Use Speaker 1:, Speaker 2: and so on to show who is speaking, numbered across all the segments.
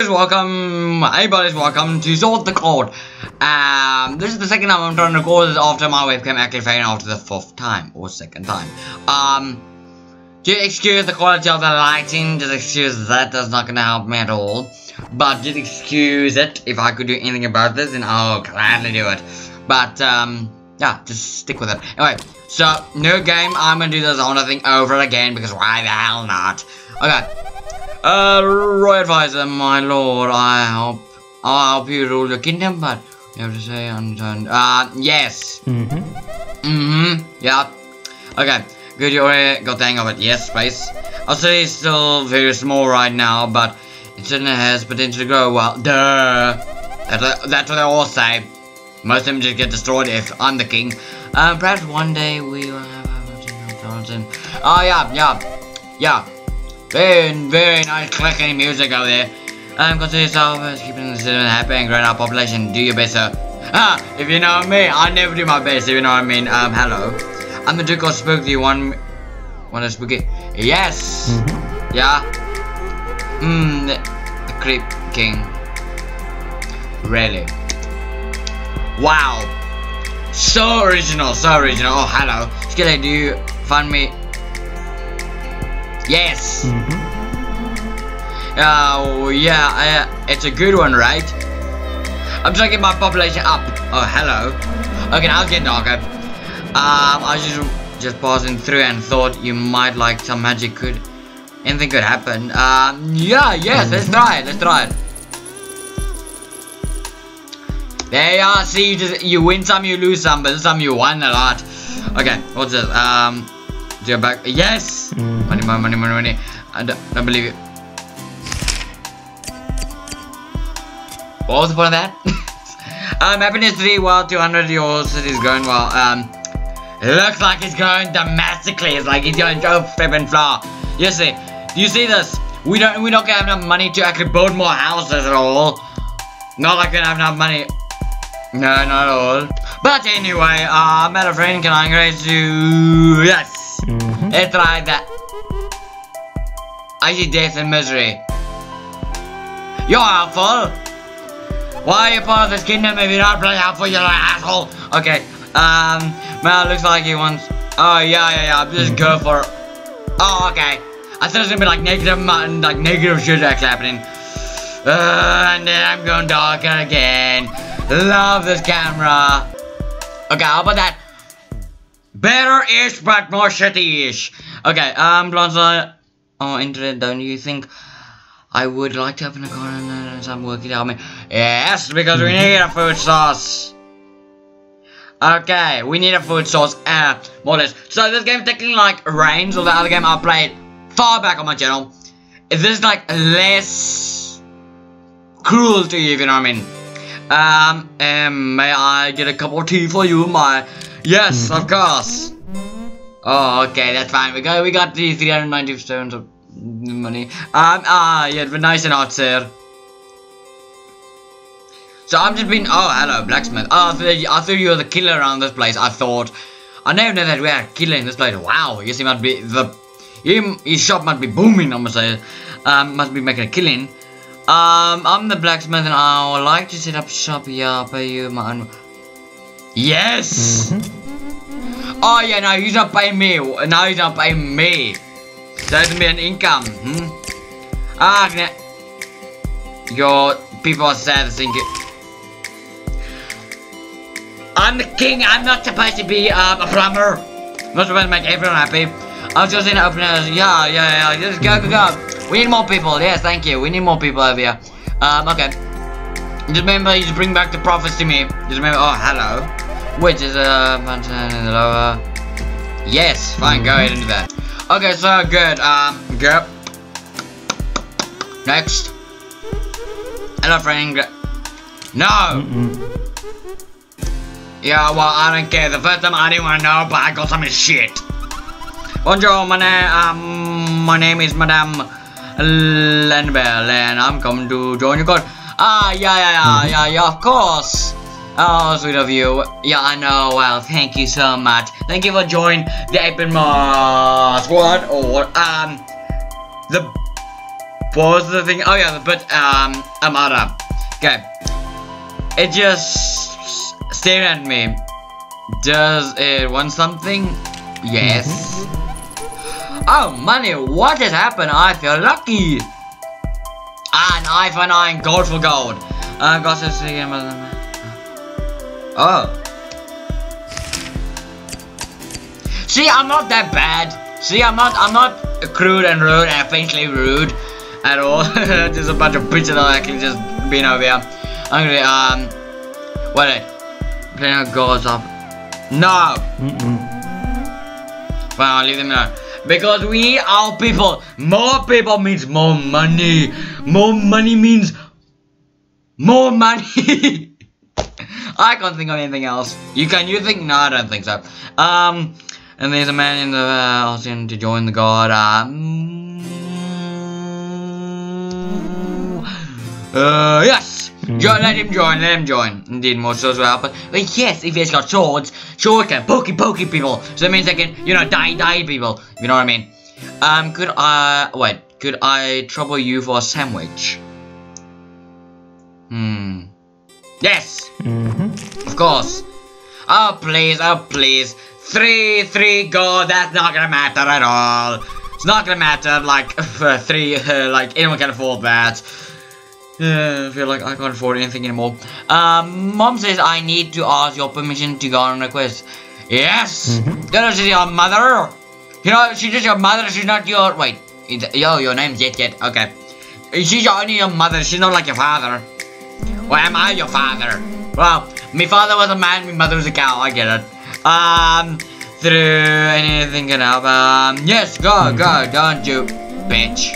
Speaker 1: Welcome, everybody's welcome to Sort the Court. Um, this is the second time I'm trying to record this after my webcam actually failed after the fourth time, or second time. Um, just excuse the quality of the lighting, just excuse that, that's not gonna help me at all. But just excuse it, if I could do anything about this, then I'll gladly do it. But, um, yeah, just stick with it. Anyway, so, new game, I'm gonna do this whole thing over again, because why the hell not? Okay. Uh, Royal Advisor, my lord, I hope, I'll help you rule your kingdom, but you have to say unturned. Uh, yes.
Speaker 2: Mm-hmm.
Speaker 1: Mm-hmm, yeah. Okay, good, you already got the hang of it. Yes, space. I'll say it's still very small right now, but it certainly has potential to grow well. Duh. That's what, that's what they all say. Most of them just get destroyed if I'm the king. Um, perhaps one day we will have a Oh, yeah, yeah, yeah. Very, very nice clicking music over there. Um, consider yourself as keeping the citizen happy and growing our population. Do your best, sir. Ah, if you know me, I never do my best, if you know what I mean. Um, hello. I'm the Duke of Spooky. One, one of spooky. Yes.
Speaker 2: Mm-hmm.
Speaker 1: Yeah. Hmm. The, the Creep King. Really. Wow. So original. So original. Oh, hello. Skillet, do you find me? Yes.
Speaker 2: Mm-hmm.
Speaker 1: Oh, yeah, uh, it's a good one, right? I'm trying to get my population up. Oh, hello. Okay, now it's getting darker. Um, I was just, just passing through and thought you might like some magic could... Anything could happen. Um, yeah, yes, let's try it, let's try it. There you are, see, you, just, you win some, you lose some, but this time you won a lot. Okay, what's this? Um, go back. Yes!
Speaker 2: Mhm.
Speaker 1: Money, money, money, money, money. I don't, don't believe it. What was the point of that? um, happiness 3, well, 200, your city's going well. Um, it looks like it's going domestically. It's like it's going to flipping floor. You see, you see this? We don't, we don't have enough money to actually build more houses at all. Not like we don't have enough money. No, not at all. But anyway, uh, met a friend, can I encourage you? Yes.
Speaker 2: Mm-hmm.
Speaker 1: That. I see death and misery. You're helpful. Why are you part of this kingdom if you're not playing helpful, you little asshole? Okay, um, well, looks like he wants. Oh, yeah, yeah, yeah, just go for. Oh, okay. I thought it was gonna be like negative, mo- like negative shit that's happening. Uh, and then I'm going darker again. Love this camera. Okay, how about that? Better-ish, but more shitty-ish. Okay, um, Blonzo, oh, internet, don't you think I would like to open a garden and some work it out me? Yes, because we need a food source. Okay, we need a food source, uh, more or less. So this game technically like Reigns or the other game I played far back on my channel. Is this like less cruel to you, if you know what I mean? Um, um, may I get a cup of tea for you, my... Yes, of course. Oh, okay, that's fine. We got we got the 390 stones of money. Um, ah, yeah, but nice and hot, sir. So I'm just been. Oh, hello, blacksmith. Oh, I thought, I thought you were the killer around this place. I thought. I never knew that we had a killer in this place. Wow, yes, he must be the. Him, his shop must be booming. I must say. Um, must be making a killing. Um, I'm the blacksmith, and I would like to set up shop here. Pay you my. Yes.
Speaker 2: Mm-hmm.
Speaker 1: Oh yeah, no, he's not paying me. No, he's not paying me. That's me an income. Hmm? Ah, nah. your people are sad thinking. I'm the king. I'm not supposed to be um, a plumber. I'm not supposed to make everyone happy. I was just in the open house. Yeah, yeah, yeah. Just go, go, go. We need more people. Yes, thank you. We need more people over here. Um, okay. Just remember, you just bring back the profits to me. Just remember. Oh, hello. Which is a mountain in the lower. Yes, fine. Go ahead and do that. Okay, so good. Um, go. Next. Hello, friend. No.
Speaker 2: Mm-mm.
Speaker 1: Yeah, well, I don't care. The first time I didn't want to know, but I got some shit. Bonjour, my name, um, my name is Madame Lenbell, and I'm coming to join your court. Ah, yeah, yeah, yeah, yeah, yeah, of course. Oh, sweet of you. Yeah, I know. Well, thank you so much. Thank you for joining the Open Mars. What? Or, um, the what was the thing? Oh yeah, but um, Amara. Okay. It just stared at me. Does it want something? Yes. Oh, money, what has happened? I feel lucky. Ah, an eye for an eye and gold for gold. Uh, got to see him. Oh. See, I'm not that bad. See, I'm not, I'm not crude and rude and faintly rude at all. just a bunch of bitches that I can just being over here. I'm gonna, um, wait, playing goes up. No.
Speaker 2: Mm -mm.
Speaker 1: Well, I'll leave them alone. Because we are people. More people means more money. More money means more money. I can't think of anything else. You can you think? No, I don't think so. Um, and there's a man in the uh, asking to join the god. Um, uh, yes.
Speaker 2: Mhm.
Speaker 1: Jo let him join. Let him join. Indeed, more swords will help. But, yes, if he's got swords, swords can pokey pokey people. So that means they can, you know, die die people. You know what I mean? Um, could I wait? Could I trouble you for a sandwich? Hmm. Yes.
Speaker 2: Mm-hmm.
Speaker 1: Of course. Oh please, oh please. Three, three gold, that's not gonna matter at all. It's not gonna matter, like, for three, uh, like, anyone can afford that. Uh, I feel like I can't afford anything anymore. Um, Mom says I need to ask your permission to go on a quest. Yes! You know, she's your mother. You know, she's just your mother, she's not your, wait. Yo, your name's Jet Jet, okay. She's your, only your mother, she's not like your father. Why am I your father? Well, my father was a man, my mother was a cow, I get it. Um, through anything can help. Um, yes, go, go, don't you, bitch.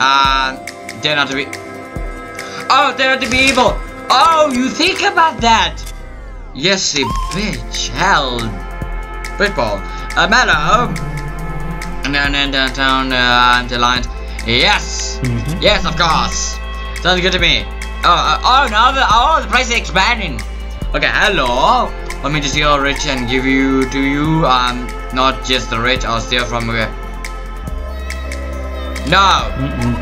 Speaker 1: Um, dare not to be. Oh, dare not to be evil. Oh, you think about that? Yes, you bitch. Hell. Football. Um, hello. And then downtown, uh, to Lions. Yes.
Speaker 2: Mhm.
Speaker 1: Yes, of course. Sounds good to me. Oh, uh, oh, now the oh the place is expanding. Okay, hello. Let me just steal rich and give you to you. Um, not just the rich. I'll steal from where. No.
Speaker 2: Mm-mm.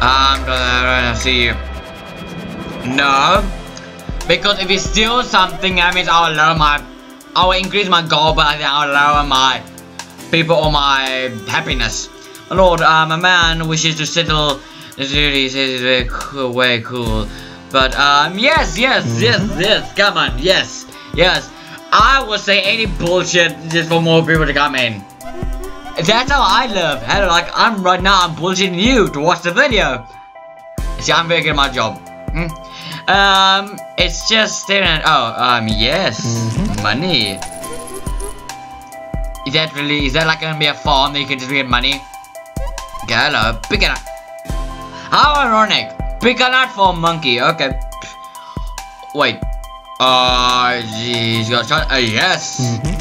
Speaker 1: I'm gonna see you. No. Because if you steal something, that means I'll lower my, I will increase my goal, but I think I'll lower my people or my happiness. Lord, um, a man wishes to settle the duties. It's very cool, way cool. But um, yes, yes, yes, yes. Come on, yes, yes. I will say any bullshit just for more people to come in. That's how I live. Hello, like I'm right now. I'm bullshitting you to watch the video. See, I'm very good at my job. Hmm? Um, it's just staring at. Oh, um, yes,
Speaker 2: Mhm.
Speaker 1: money. Is that really? Is that like gonna be a farm that you can just get money? Okay, hello, pick it up. How ironic. Pick a nut for a monkey. Okay. Wait. Uh, jeez, got shot. Uh, yes.
Speaker 2: Mhm.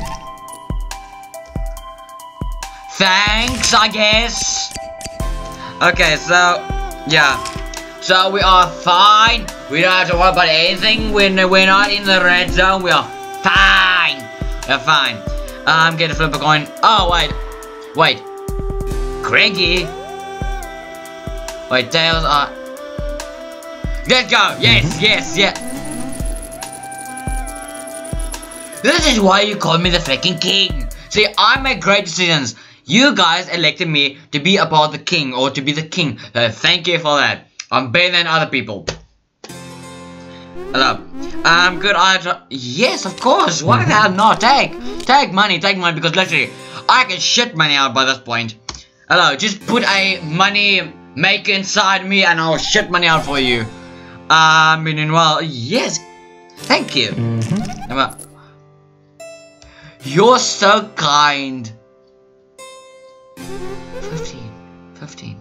Speaker 1: Thanks, I guess. Okay, so yeah, so we are fine. We don't have to worry about anything. When we're not in the red zone, we are fine. We're fine. I'm gonna flip a coin. Oh wait, wait, Craigie. Wait, tails are. Uh, Let's go. Yes, mm-hmm. yes, yeah. This is why you call me the freaking king. See, I make great decisions. You guys elected me to be a part of the king or to be the king. So thank you for that. I'm better than other people. Hello. Um, good I Yes, of course. Why the mm-hmm. hell not? Take. Take money, take money because literally, I can shit money out by this point. Hello, just put a money maker inside me and I'll shit money out for you. Um, meanwhile, yes. Thank you.
Speaker 2: Mhm.
Speaker 1: You're so kind. 15. 15.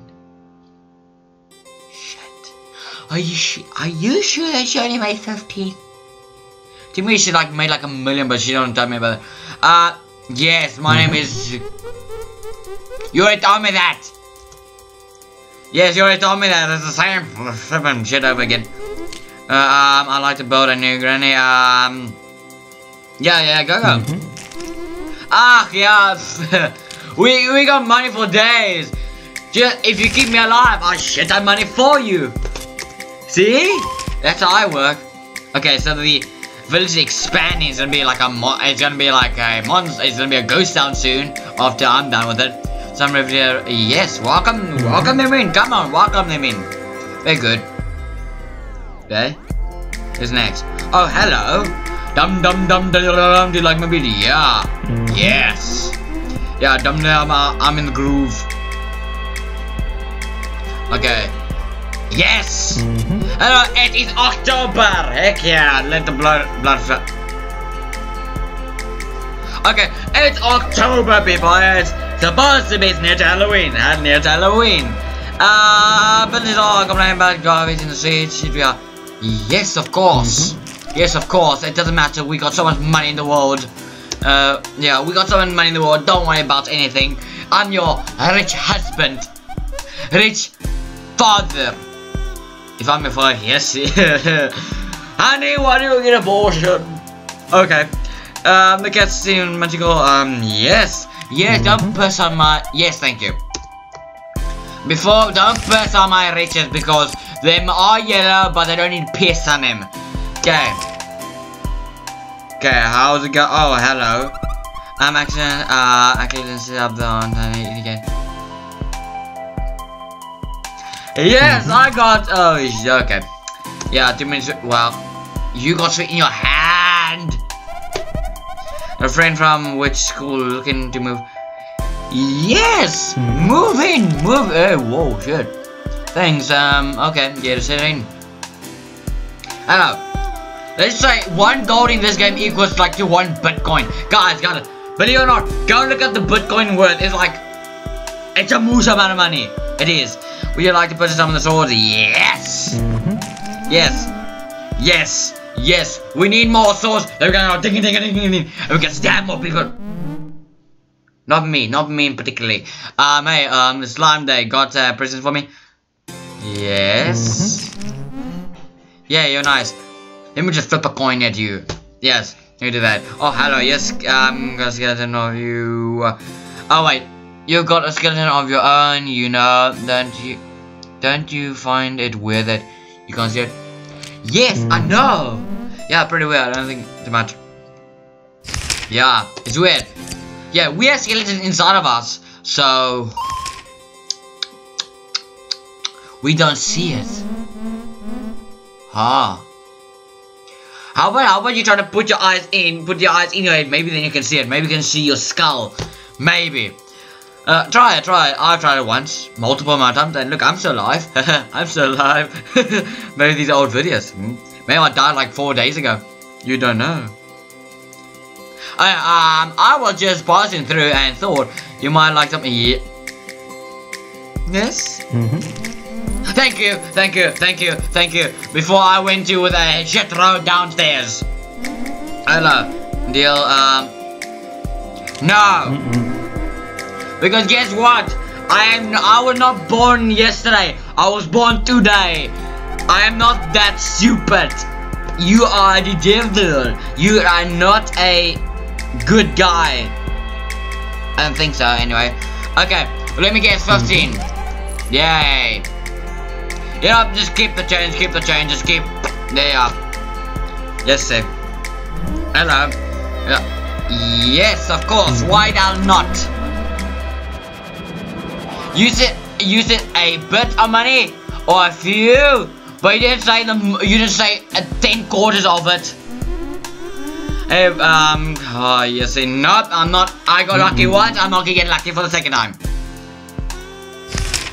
Speaker 1: Shit. Are you Are you sure that she only made 15? To me, she like made like a million, but she don't tell me about it. Uh, yes, my name is. You already told me that. Yes, you already told me that. It's the same flipping shit over again. Uh, um, I like to build a new granny. Um, yeah, yeah, go go.
Speaker 2: Mhm.
Speaker 1: Ah, yes. we we got money for days. Just, if you keep me alive, I'll shit that money for you. See? That's how I work. Okay, so the village is expanding. It's gonna be like a mo it's gonna be like a monster. It's gonna be a ghost town soon. After I'm done with it. Some so here. Yes, welcome, welcome them in. Come on, welcome them in. Very good. Okay. Who's next? Oh, hello. Dum dum dum dum dum. Do you like my video? Yeah.
Speaker 2: Mm.
Speaker 1: Yes. Yeah, dum dum. Uh, I'm in the groove. Okay. Yes.
Speaker 2: Mm -hmm.
Speaker 1: Hello, it is October. Heck yeah, let the blood blood. Okay, it's October, people. It's supposed to be near to Halloween and near to Halloween. Uh, but it's all complaining about garbage in the streets. Yeah. Yes, of course. Mm -hmm. Yes, of course. It doesn't matter. We got so much money in the world. Uh, yeah, we got so much money in the world. Don't worry about anything. I'm your rich husband. Rich father. If I'm your father, yes. Honey, why do you get abortion? Okay. Um, the cats seem magical. Um, yes. Yes, -hmm. don't press on my... Yes, thank you. Before, don't press on my riches because them are yellow, but they don't need piss on them. Okay. Okay, how's it go? Oh, hello. I'm actually, uh, actually didn't set up the on again. Yes, mm-hmm. I got. Oh, okay. Yeah, two minutes. Well, you got it in your hand. A friend from which school looking to move? Yes, mm. move in, move. Oh, whoa, shit. Thanks. Um. Okay, get sit in. Hello. Let's say one gold in this game equals like to one Bitcoin. Guys, got it. Believe it or not, go look at the Bitcoin worth. It's like, it's a moose amount of money. It is. Would you like to purchase some of the swords? Yes!
Speaker 2: Mm -hmm.
Speaker 1: Yes! Yes! Yes! We need more swords! We're gonna ding ding ding ding ding and we can stab more people! Not me, not me particularly. Um, hey, um, Slime they got a uh, present for me? Yes? Mm -hmm. Yeah, you're nice. Let me just flip a coin at you. Yes, you do that. Oh, hello, yes, um, guys, get to know you. Oh, wait. you've got a skeleton of your own, you know, don't you? Don't you find it weird that you can't see it? Yes. I know! Yeah, pretty weird, I don't think too much. Yeah, it's weird. Yeah, we have skeletons inside of us, so... We don't see it. Huh. How about, how about you try to put your eyes in, put your eyes in your head, maybe then you can see it, maybe you can see your skull. Maybe. Uh, try it, try it. I've tried it once, multiple amount of times, and look, I'm still alive. I'm still alive. Maybe these old videos. Hmm? Maybe I died like four days ago. You don't know. I, um, I was just passing through and thought you might like something. Yeah. Yes?
Speaker 2: Mm -hmm.
Speaker 1: Thank you, thank you, thank you, thank you. Before I went to with a shit road downstairs. Hello. Deal, um... No!
Speaker 2: Mm -mm.
Speaker 1: Because guess what? I am I was not born yesterday. I was born today. I am not that stupid. You are the devil. You are not a good guy. I don't think so anyway. Okay, let me guess 15. Yay. You know, just keep the change, keep the change, just keep. There you are. Yes, sir. Hello. Yes, of course. Why not? Use it, use it a bit of money or a few, but you didn't say the, you didn't say uh, ten quarters of it. Hey, um, oh, you see, nope, I'm not, I got lucky mm-hmm. once, I'm not gonna get lucky for the second time.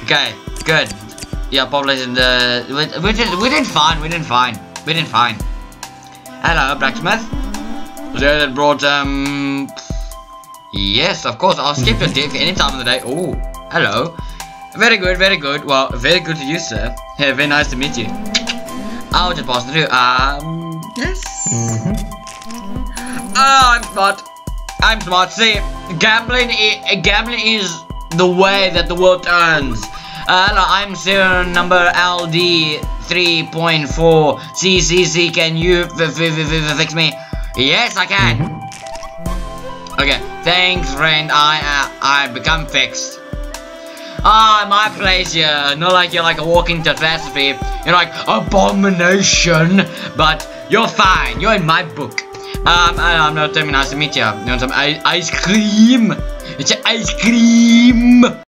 Speaker 1: Okay, good. Yeah, population, the, we, we, did, we did fine, we didn't fine, we didn't fine. Hello, blacksmith. Was there that brought, um, yes, of course, I'll skip your dick any time of the day. Oh. Hello. Very good, very good. Well, very good to you, sir. Yeah, very nice to meet you. I'll just pass through. Um, yes.
Speaker 2: Mm -hmm.
Speaker 1: Oh, I'm smart. I'm smart. See, gambling, I gambling is the way that the world turns. Uh, hello, I'm serial number LD 3.4 CCC. Can you fix me? Yes, I can. Mm -hmm. Okay, thanks, friend. I uh, I become fixed. Ah, my yeah. Not like you're like a walking catastrophe. You're like abomination, but you're fine. You're in my book. Um, I'm not very nice to meet you. You want some ice cream? It's ice cream.